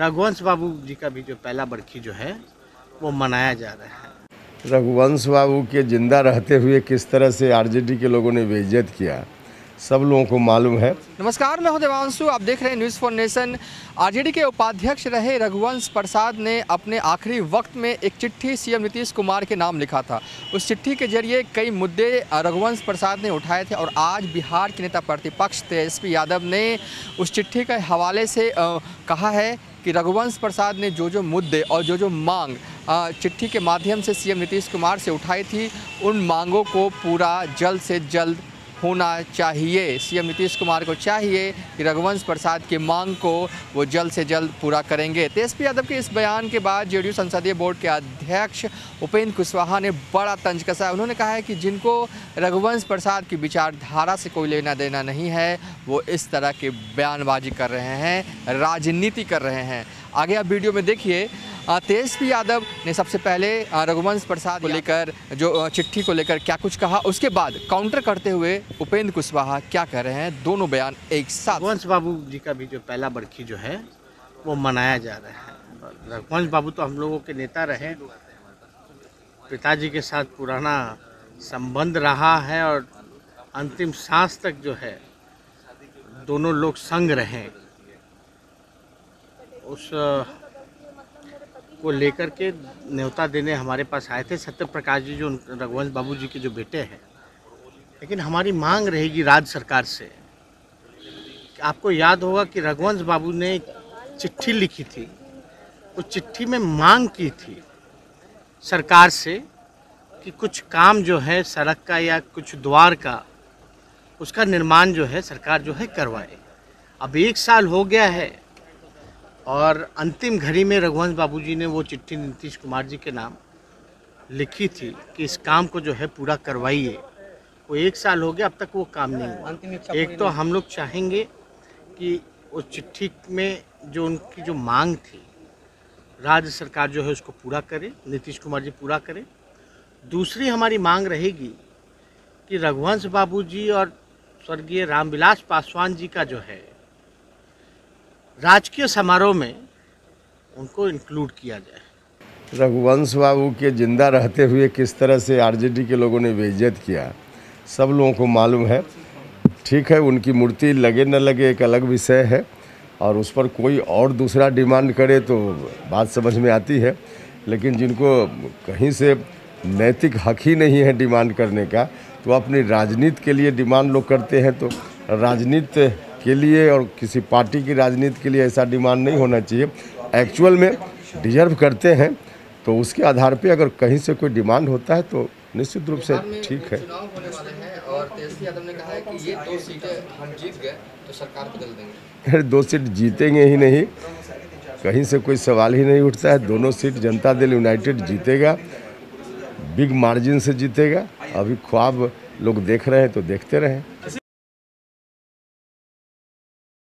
रघुवंश बाबू जी का भी जो पहला बरखी जो है, वो मनाया जा रहा है। रघुवंश बाबू के ज़िंदा रहते हुए किस तरह से आरजेडी के लोगों ने बेइज्जत किया? सब लोगों को मालूम है। नमस्कार, मैं हूँ देवांशु। आप देख रहे हैं न्यूज़ फॉर नेशन आरजेडी के उपाध्यक्ष रहे रघुवंश प्रसाद ने अपने आखिरी वक्त में एक चिट्ठी सीएम नीतीश कुमार के नाम लिखा था। उस चिट्ठी के ज़रिए कई मुद्दे रघुवंश प्रसाद ने उठाए थे और आज बिहार के नेता प्रतिपक्ष तेजस्वी यादव ने उस चिट्ठी के हवाले से कहा है कि रघुवंश प्रसाद ने जो जो मुद्दे और जो जो मांग चिट्ठी के माध्यम से सीएम नीतीश कुमार से उठाई थी, उन मांगों को पूरा जल्द से जल्द होना चाहिए। सीएम नीतीश कुमार को चाहिए कि रघुवंश प्रसाद की मांग को वो जल्द से जल्द पूरा करेंगे। तेजस्वी यादव के इस बयान के बाद जेडीयू संसदीय बोर्ड के अध्यक्ष उपेंद्र कुशवाहा ने बड़ा तंज कसा। उन्होंने कहा है कि जिनको रघुवंश प्रसाद की विचारधारा से कोई लेना देना नहीं है, वो इस तरह की बयानबाजी कर रहे हैं, राजनीति कर रहे हैं। आगे आप वीडियो में देखिए तेजस्वी यादव ने सबसे पहले रघुवंश प्रसाद को लेकर जो चिट्ठी को लेकर क्या कुछ कहा उसके बाद काउंटर करते हुए उपेंद्र कुशवाहा क्या कह रहे हैं? दोनों बयान एक साथ। रघुवंश बाबू जी का भी जो पहला बरखी जो है वो मनाया जा रहा है। रघुवंश बाबू तो हम लोगों के नेता रहे। पिताजी के साथ पुराना संबंध रहा है और अंतिम सांस तक जो है दोनों लोग संग रहे। उस को लेकर के न्योता देने हमारे पास आए थे। सत्य प्रकाश जी जो रघुवंश बाबू जी के जो बेटे हैं। लेकिन हमारी मांग रहेगी राज्य सरकार से। आपको याद होगा कि रघुवंश बाबू ने चिट्ठी लिखी थी। उस चिट्ठी में मांग की थी सरकार से कि कुछ काम जो है, सड़क का या कुछ द्वार का, उसका निर्माण जो है, सरकार जो है करवाए। अब एक साल हो गया है और अंतिम घड़ी में रघुवंश बाबूजी ने वो चिट्ठी नीतीश कुमार जी के नाम लिखी थी कि इस काम को जो है पूरा करवाइए। वो एक साल हो गया अब तक वो काम नहीं हुआ। एक तो हम लोग चाहेंगे कि उस चिट्ठी में जो उनकी जो मांग थी राज्य सरकार जो है उसको पूरा करे नीतीश कुमार जी पूरा करें। दूसरी हमारी मांग रहेगी कि रघुवंश बाबूजी और स्वर्गीय रामविलास पासवान जी का जो है राजकीय समारोह में उनको इंक्लूड किया जाए। रघुवंश बाबू के ज़िंदा रहते हुए किस तरह से आरजेडी के लोगों ने बेइज्जत किया, सब लोगों को मालूम है। ठीक है, उनकी मूर्ति लगे न लगे एक अलग विषय है, और उस पर कोई और दूसरा डिमांड करे तो बात समझ में आती है। लेकिन जिनको कहीं से नैतिक हक ही नहीं है डिमांड करने का तो अपनी राजनीति के लिए डिमांड लोग करते हैं। तो राजनीति के लिए और किसी पार्टी की राजनीति के लिए ऐसा डिमांड नहीं होना चाहिए। एक्चुअल में डिजर्व करते हैं तो उसके आधार पे अगर कहीं से कोई डिमांड होता है तो निश्चित रूप से ठीक है। गए तो अरे दो सीट जीतेंगे ही नहीं। कहीं से कोई सवाल ही नहीं उठता है। दोनों सीट जनता दल यूनाइटेड जीतेगा बिग मार्जिन से जीतेगा। अभी ख्वाब लोग देख रहे हैं तो देखते रहें।